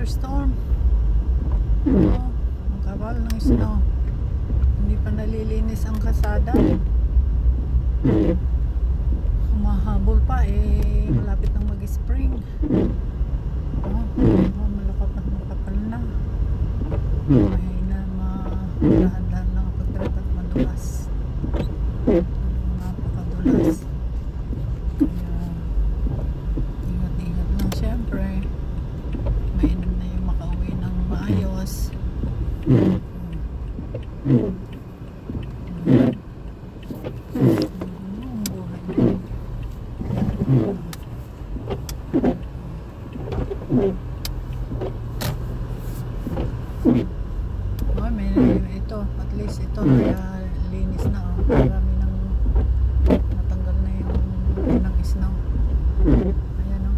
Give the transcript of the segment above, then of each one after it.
thunderstorm. Oh, ang kapal ng snow. Hindi pa nalilinis ang kasada. Humahabol pa eh. Malapit nang mag-spring. Oh, oh malakap na makapal na. Mahina, ma-dahan-dahan lang ang pagdarat at madulas. Napakadulas. Kaya, ingat-ingat lang syempre. Mainam na yung makauwi ng maayos. Ang buhay. Oh, may ito, at least ito, kaya linis na oh. Marami nang natanggal na yung ng snow. Ayan oh.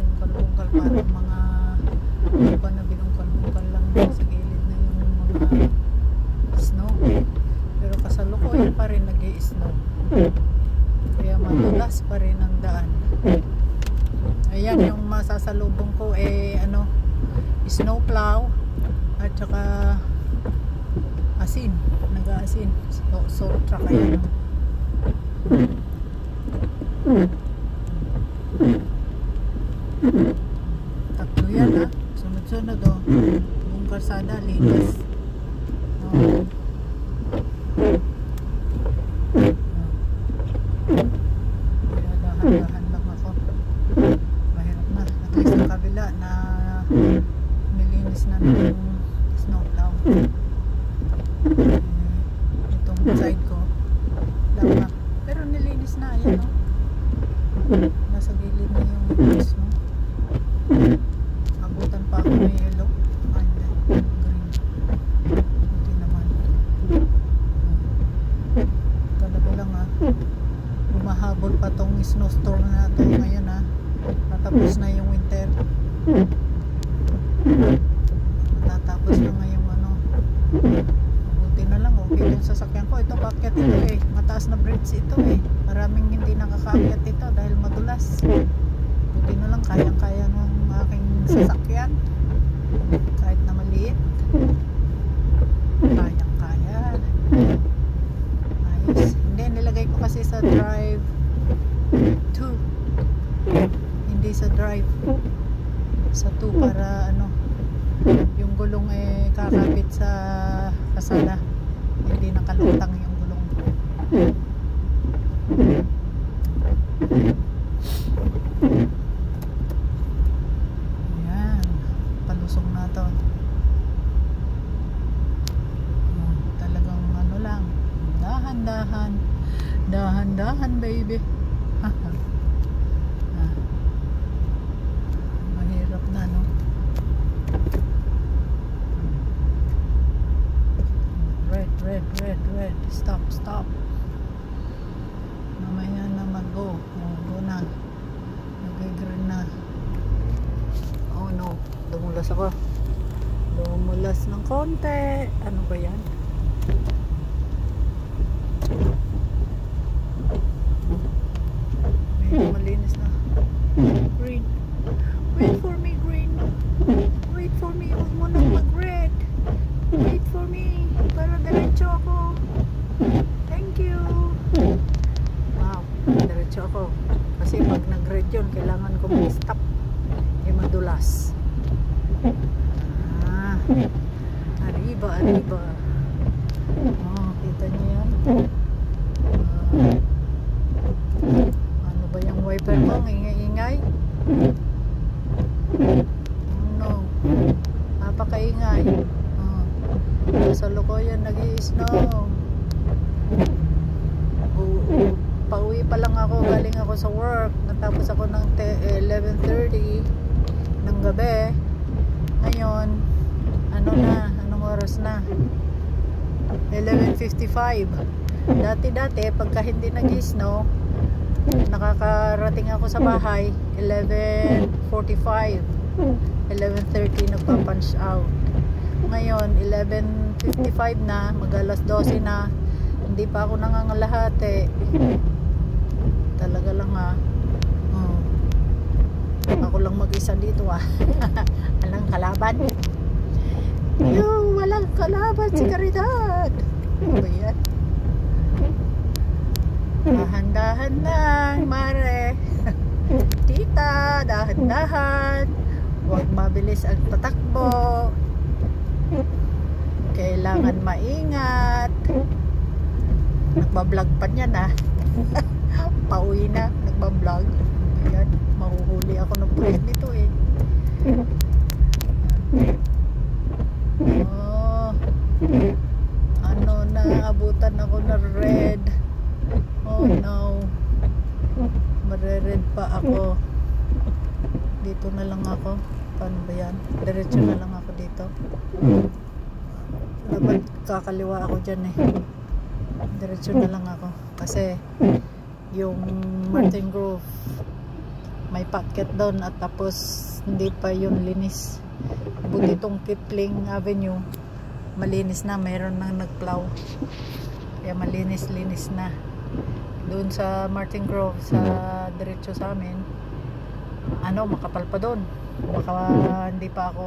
Bungkal-bungkal parang mga iba na binungkal-bungkal lang sa gilid na yung mga snow. Pero kasalukuyan pa rin nag snow Kaya madulas pa rin ang daan. Ayan yung masasalubong ko eh ano snow plow at saka asin nag-aasin. So, so truck ayan oh. tatlo yan ha? Sunod-sunod oh. Buong karsada linis. Oh. kaya itong side ko. Na pero nilinis na ayan o nasa gilid na yung snow abutan pa ako may yellow. Hindi. Green. Buti naman. Talaga lang ah. Pa tong snowstorm na to ngayon ah. Natapos na yung winter na nga yung ano. Buti na lang, okay yung sasakyan ko. Ito, packet ito eh. Bridge ito eh. Maraming hindi nakakaakyat ito dahil madulas. Buti na lang, kayang-kaya ng aking sasakyan. Kahit na maliit. Kayang-kaya. Ayos. Hindi, nilagay ko kasi sa drive 2. Hindi sa drive sa 2 para ano yung gulong eh kakabit sa kasada hindi nakalutang yung gulong yan palusong na to Oh, talagang ano lang dahan-dahan dahan-dahan baby. Ah. mahirap na no? Red red red red. Stop stop. Mamaya na mag go oh, go na. Nag-green na. Oh no. Dumulas ako. Dumulas ng konti ano ba yan medyo malinis na green wait for me green wait for me huwag mo nang mag red wait for me para diretso ako thank you wow diretso ako kasi pag nag red yun kailangan ko mag stop eh madulas ah arriba arriba oh kita niyo yan? Ah. ano ba yung wiper ang ingay-ingay? Ano napakaingay. Oh. sa Lokoyan nag-i-snow. U- pauwi pa lang ako galing ako sa work. Natapos ako ng te- 11.30 ng gabi. Ngayon ano na oras na. 11.55 dati dati pagka hindi nag-snow nakakarating ako sa bahay 11.45 11.30 nagpa-punch out. Ngayon 11.55 na mag alas 12 na. Hindi pa ako nangangalahati. Talaga lang ha oh. Ako lang mag-isa dito ah. Walang kalaban. Yung walang kalaban si Caridad. Ano ba yan? Dahan-dahan lang, mare. Tita, dahan-dahan. Huwag mabilis ang tatakbo. Kailangan maingat. Nagbablog pa niyan ah. Pauwi na, nagbablog. Ayan, mahuhuli ako ng pulis nito eh. Oh, ano na, abutan ako ng red. Oh no. Mare-red pa ako. Dito na lang ako. Paano ba yan? Diretso na lang ako dito. Dapat kakaliwa ako dyan eh. Diretso na lang ako. Kasi yung Martin Grove may packet doon at tapos hindi pa yun linis. Buti itong Kipling Avenue malinis na. Mayroon nang nagplow. Kaya malinis-linis na. Doon sa Martin Grove sa diretso sa amin ano makapal pa doon baka hindi pa ako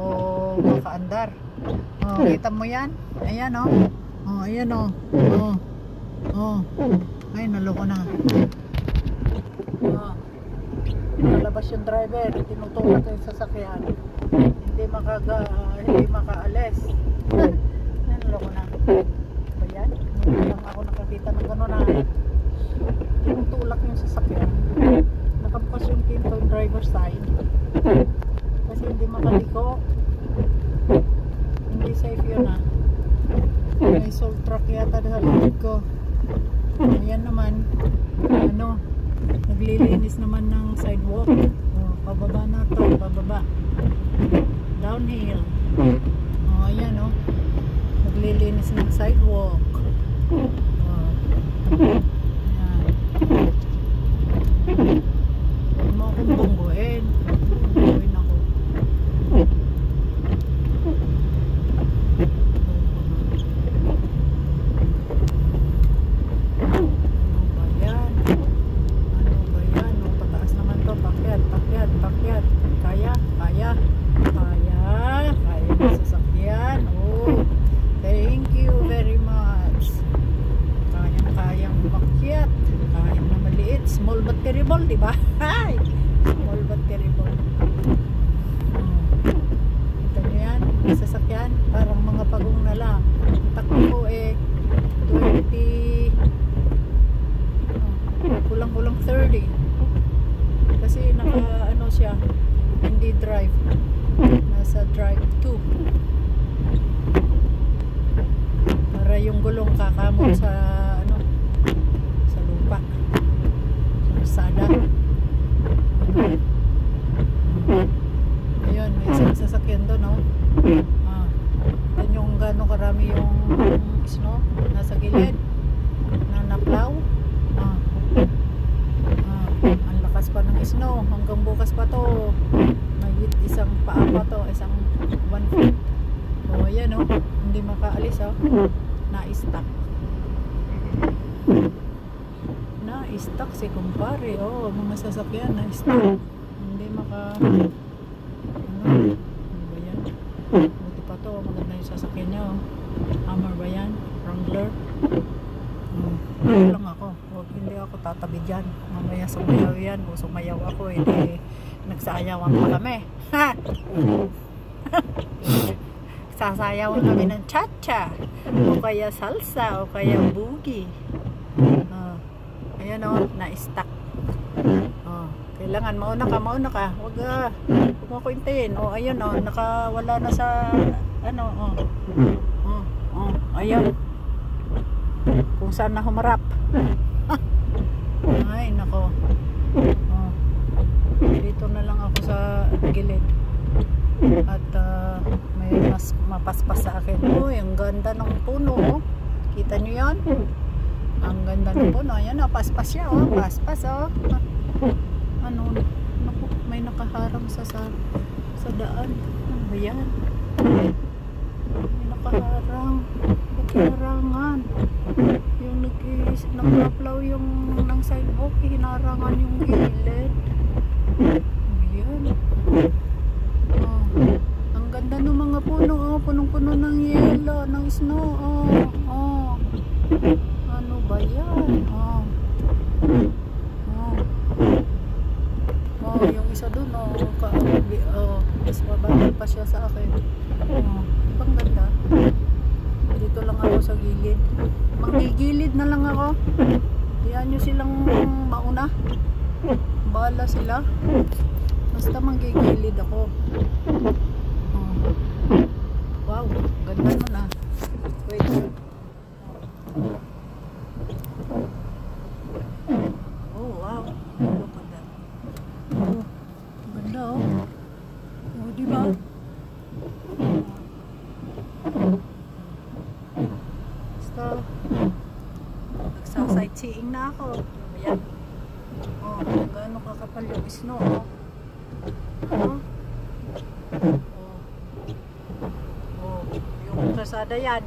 makaandar oh, kita mo yan? Ayan oh. Oh ayan oh. Oh oh. Ay naloko na. Oh nalabas yung driver. Tinutulak yung sasakyan. Hindi makaga hindi makaalis. Naloko na. Ba yan hindi lang ako nakakita ng gano'n na tinutulak yung sasakyan. Nakabukas yung pinto yung driver side. Kasi hindi makaliko yun ah. May soul truck yata sa likod ko. Ayan naman. Ano naglilinis naman ng sidewalk. Oh, pababa na to pababa. Downhill. Oh ayan oh. Naglilinis ng sidewalk. Oh. another Na-stuck si kumpare. Oh, mga sasakyan na-stuck. Hindi maka... Ano? Ano ba yan? Buti pa to. Maganda yung sasakyan niya. Oh. Hammer ba yan? Wrangler? Hmm. Ano lang ako. Huwag hindi ako tatabi dyan. Mamaya sumayaw yan. Kung sumayaw ako, hindi nagsayawan pa kami. Ha! Sasayawan kami ng cha-cha. O kaya salsa. O kaya boogie. Oh. Ayan o. Na-stuck. Oh. Kailangan mauna ka, mauna ka. Huwag ah. Huwag mo ko hintayin. O ayan o. Nakawala na sa ano o. Oh. Oh. Ayan. Kung saan na humarap. Ay, nako. Oh. Dito na lang ako sa gilid. At uh, may mas mapaspas sa akin. Uy, ang ganda ng puno. Oh. Kita nyo yan? Ang ganda na po, no? Ayan, oh, paspas siya, oh. Paspas, oh. Ano, naku, may nakaharang sa, sa, sa daan. Ano ba yan? May nakaharang. Nakaharangan. Yung nag nagplaplaw yung ng sidewalk, hinarangan yung gilid. Ayan. Oh. Ang ganda ng mga puno, oh. Punong-puno ng yelo, ng snow, oh. Oh. Ba yan? Oh. Oh. Oh, yung isa dun, oh. Ka, oh. Mas mabagal pa siya sa akin. Oh. Ibang ganda. Dito lang ako sa gilid. Manggigilid na lang ako. Diyan nyo silang mauna. Bahala sila. Basta manggigilid ako. Oh. Wow, ganda nun ah. Wait. Oh, wow. Look at that. Oh, ganda oh. Oh, di ba? Basta, nagsa-sightseeing na ako. Ayan. Oh, yung snow, oh. Oh. Oh. Oh, yung kasada yan.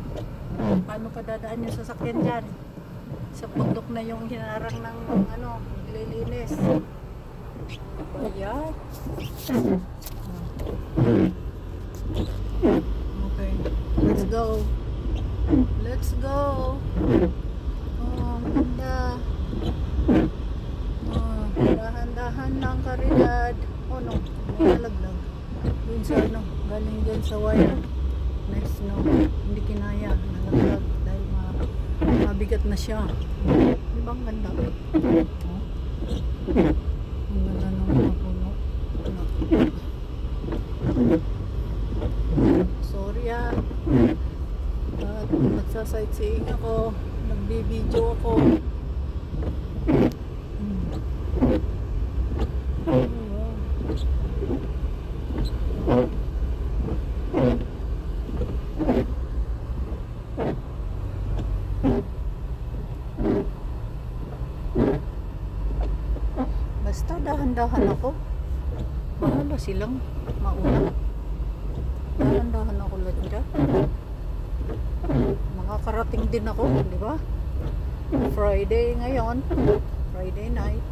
Paano ka dadaan yung sasakyan dyan? Sa bundok na yung hinarang ng ano, lilinis. Ayan. Okay. Let's go. Let's go. Oh, ang ganda. Oh, dahan-dahan lang karidad. Oh no, may nalaglag. Yun sa ano, dyan sa wire. Nice no. Hindi kinaya. Nalaglag dahil ma mabigat na siya. Di ba ang ganda? Oh. Ang ganda ng mga puno. Sorry ah. At nagsasightseeing ako. Nagbibideo ako. Hmm. Oh, wow. Basta dahan-dahan ako. Bahala silang mauna. Dahan-dahan ako lang dyan. Makakarating din ako, di ba? Friday ngayon. Friday night.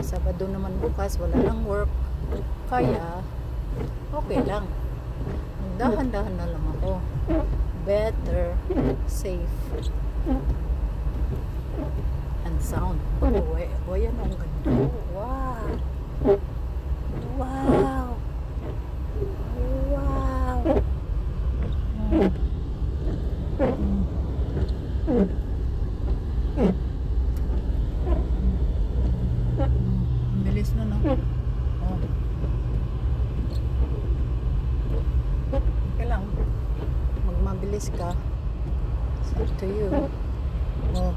Sabado naman bukas, wala nang work. Kaya, okay lang. Dahan-dahan na lang ako. Better, safe, sound. Oh, eh, oh, yan ang ganda. Wow! Wow! Ang bilis na, no? Oh. Okay lang. Magmabilis ka. It's up to you. Oh.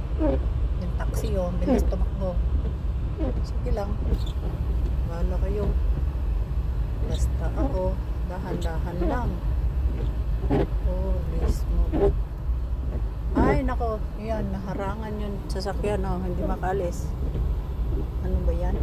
Yung bilis tumakbo. Sige lang. Bahala kayo. Basta ako, dahan-dahan lang. Oh, mismo. Ay, nako. Yan, naharangan yung sasakyan, oh. Hindi makalis. Ano ba yan?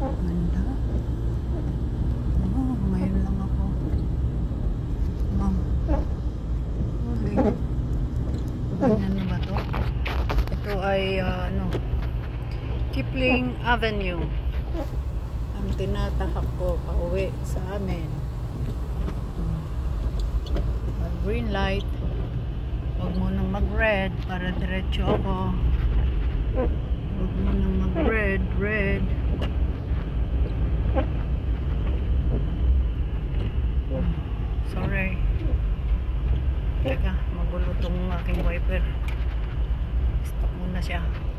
Ganda. Oh, ngayon lang ako. Ma'am. Okay. Ganyan na ba to? Ito ay ah, ano, Kipling Avenue. Ang tinatahak ko pauwi sa amin. Pag green light, huwag mo nang mag-red para diretso ako. Huwag mo nang mag-red, red. Sorry. Teka, magulo tong aking wiper. Stop muna siya.